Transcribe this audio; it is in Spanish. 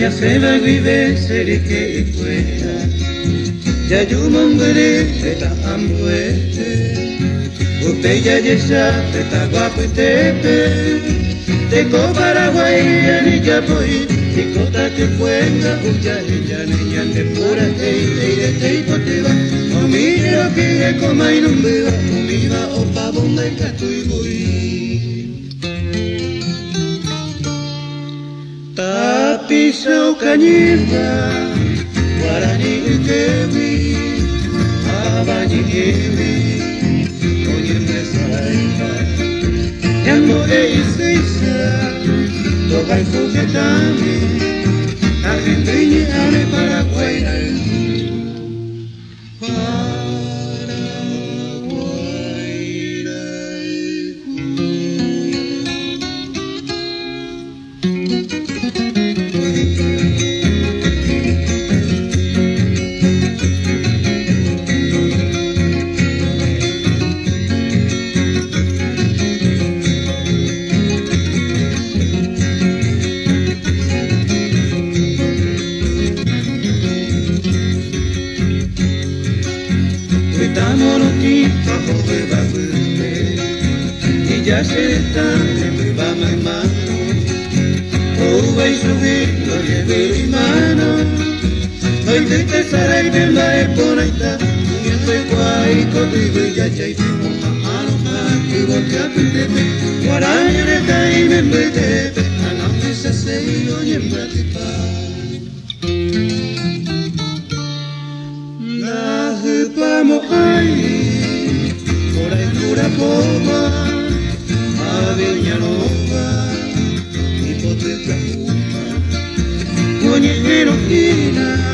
ya se va vive seri que fuera. Ya yo mongere eta ambuete Usted ya yesa eta guapo tepe. Teko Paraguay ni japoi Tikota te cuenta uya ella niña te pura ei ei de te hipoteva O mira que e coma y no beba O miva o pavo me cato Isa Ukanyika Guarani Ukemi Abaji to Onyemne Saraiva Yango Eisa Isa Tokai Fuketami Argentini Ale Paraguay Los tipos de babute Y ya se está de bama en mano Oh, vai subir, lo lleve mi mano. Hoy te sara y me va a poner Y el fue guay, con tu y ya chay Ano ma, que voy a ta y me Muñeñero